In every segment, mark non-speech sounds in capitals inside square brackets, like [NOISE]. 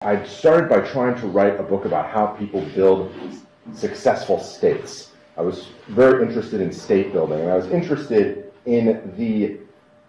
I started by trying to write a book about how people build successful states. I was very interested in state building, and I was interested in the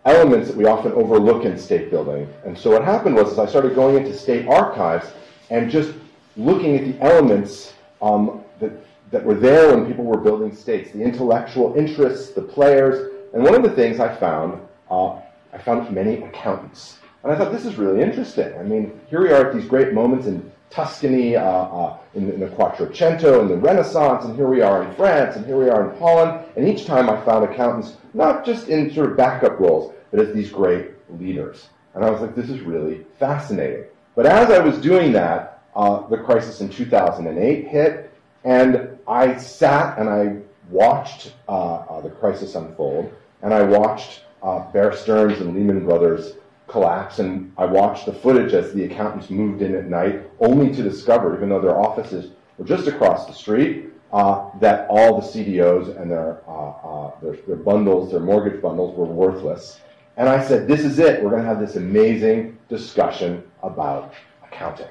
elements that we often overlook in state building. And so what happened was I started going into state archives and just looking at the elements um, that, that were there when people were building states, the intellectual interests, the players. And one of the things I found, uh, I found many accountants. And I thought, this is really interesting. I mean, here we are at these great moments in Tuscany, uh, uh, in, in, the Quattrocento, in the Renaissance, and here we are in France, and here we are in Holland. And each time I found accountants, not just in sort of backup roles, but as these great leaders. And I was like, this is really fascinating. But as I was doing that, uh, the crisis in 2008 hit, and I sat and I watched uh, uh, the crisis unfold, and I watched uh, Bear Stearns and Lehman Brothers collapse, and I watched the footage as the accountants moved in at night, only to discover, even though their offices were just across the street, uh, that all the CDOs and their, uh, uh, their, their bundles, their mortgage bundles, were worthless. And I said, this is it. We're going to have this amazing discussion about accounting.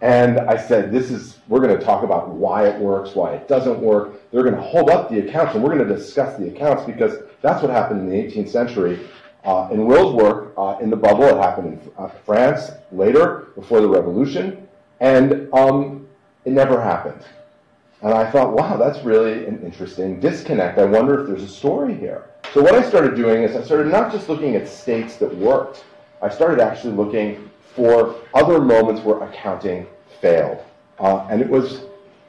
And I said, this is, we're going to talk about why it works, why it doesn't work. They're going to hold up the accounts, and we're going to discuss the accounts because that's what happened in the 18th century uh, in Will's work uh, in the bubble, it happened in uh, France later, before the revolution, and um, it never happened. And I thought, wow, that's really an interesting disconnect. I wonder if there's a story here. So what I started doing is I started not just looking at states that worked, I started actually looking for other moments where accounting failed. Uh, and it was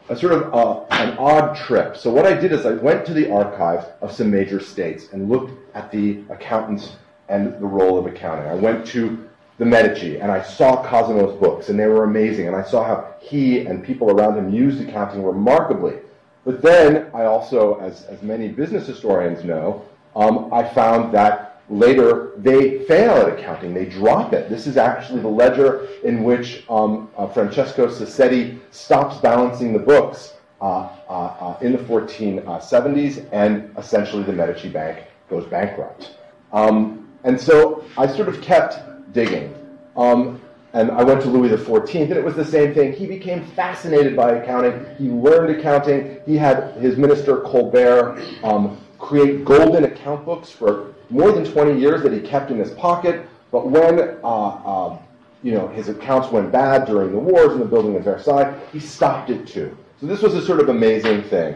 a sort of uh, an odd trip. So what I did is I went to the archives of some major states and looked at the accountants and the role of accounting. I went to the Medici and I saw Cosimo's books and they were amazing and I saw how he and people around him used accounting remarkably. But then I also, as, as many business historians know, um, I found that later they fail at accounting. They drop it. This is actually the ledger in which um, uh, Francesco Sassetti stops balancing the books uh, uh, uh in the 1470s and essentially the Medici Bank goes bankrupt. Um, and so I sort of kept digging. Um, and I went to Louis XIV, and it was the same thing. He became fascinated by accounting. He learned accounting. He had his minister Colbert um, create golden account books for more than 20 years that he kept in his pocket. But when uh, uh, you know his accounts went bad during the wars and the building of Versailles, he stopped it too. So this was a sort of amazing thing.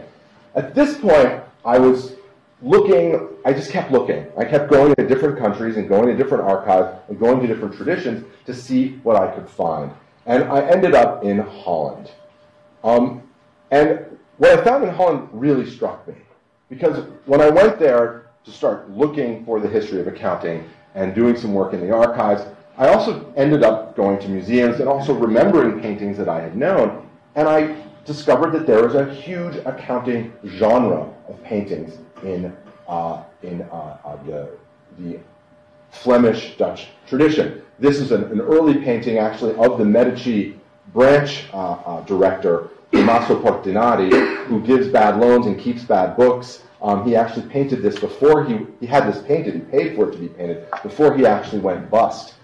At this point, I was looking, I just kept looking. I kept going to different countries and going to different archives and going to different traditions to see what I could find. And I ended up in Holland. Um, and what I found in Holland really struck me. Because when I went there to start looking for the history of accounting and doing some work in the archives, I also ended up going to museums and also remembering paintings that I had known. And I discovered that there was a huge accounting genre of paintings in, uh, in uh, uh, the, the Flemish Dutch tradition. This is an, an, early painting, actually, of the Medici branch uh, uh, director, Tommaso Portinari, who gives bad loans and keeps bad books. Um, he actually painted this before he, he had this painted, he paid for it to be painted, before he actually went bust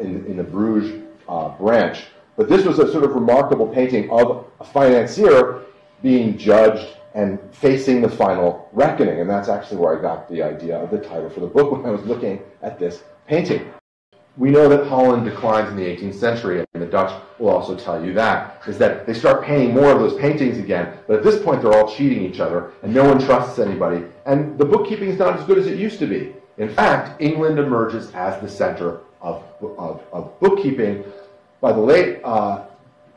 in, in the Bruges branch. But this was a sort of remarkable painting of a financier being judged and facing the final reckoning. And that's actually where I got the idea of the title for the book when I was looking at this painting. We know that Holland declines in the 18th century, and the Dutch will also tell you that, is that they start painting more of those paintings again, but at this point they're all cheating each other, and no one trusts anybody, and the bookkeeping is not as good as it used to be. In fact, England emerges as the center of, of, of bookkeeping by the late uh,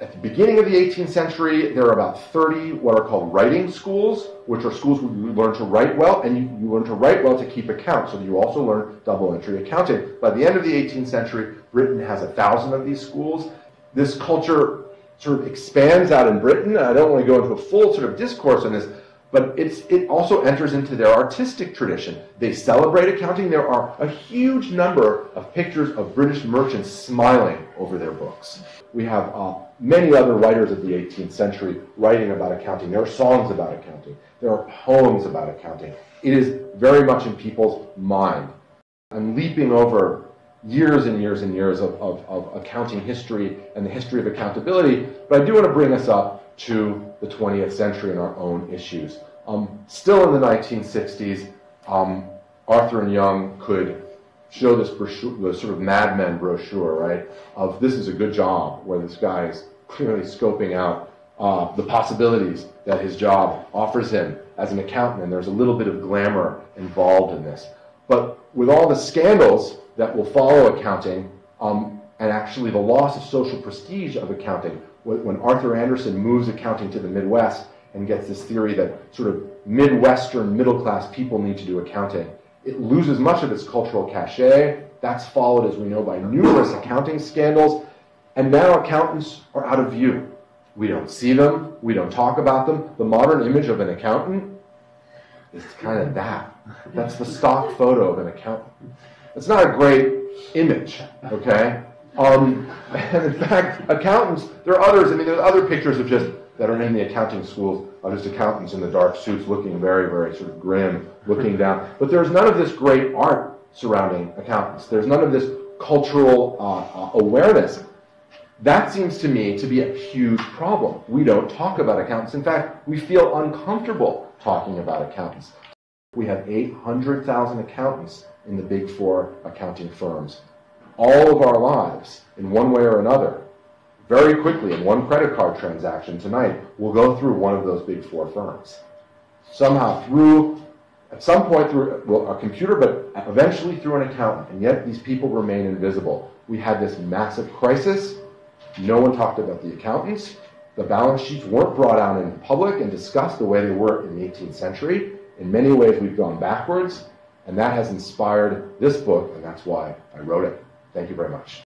at the beginning of the 18th century, there are about 30 what are called writing schools, which are schools where you learn to write well, and you, you learn to write well to keep accounts. So you also learn double entry accounting. By the end of the 18th century, Britain has a thousand of these schools. This culture sort of expands out in Britain. I don't want to go into a full sort of discourse on this, but it also enters into their artistic tradition. They celebrate accounting. There are a huge number of pictures of British merchants smiling over their books. We have uh, many other writers of the 18th century writing about accounting. There are songs about accounting. There are poems about accounting. It is very much in people's mind. I'm leaping over years and years and years of, of, of, accounting history and the history of accountability, but I do want to bring us up to the 20th century and our own issues. Um, still in the 1960s, um, Arthur and Young could show this brochure, sort of Mad Men brochure, right, of this is a good job, where this guy is clearly scoping out uh, the possibilities that his job offers him as an accountant, and there's a little bit of glamour involved in this. But with all the scandals that will follow accounting, um, and actually the loss of social prestige of accounting, when Arthur Andersen moves accounting to the Midwest and gets this theory that sort of Midwestern middle class people need to do accounting, it loses much of its cultural cachet. That's followed, as we know, by numerous accounting scandals. And now accountants are out of view. We don't see them. We don't talk about them. The modern image of an accountant is kind of that. That's the stock photo of an accountant. It's not a great image, okay? Um, [LAUGHS] and in fact, accountants, there are others, I mean, there are other pictures of just, that are in the accounting schools, are just accountants in the dark suits looking very, very sort of grim, looking down. But there's none of this great art surrounding accountants. There's none of this cultural uh, uh, awareness. That seems to me to be a huge problem. We don't talk about accountants. In fact, we feel uncomfortable talking about accountants. We have 800,000 accountants in the big four accounting firms. All of our lives, in one way or another, very quickly in one credit card transaction tonight, we'll go through one of those big four firms. Somehow through, at some point through well, a computer, but eventually through an accountant. And yet these people remain invisible. We had this massive crisis. No one talked about the accountants. The balance sheets weren't brought out in public and discussed the way they were in the 18th century. In many ways, we've gone backwards. And that has inspired this book, and that's why I wrote it. Thank you very much.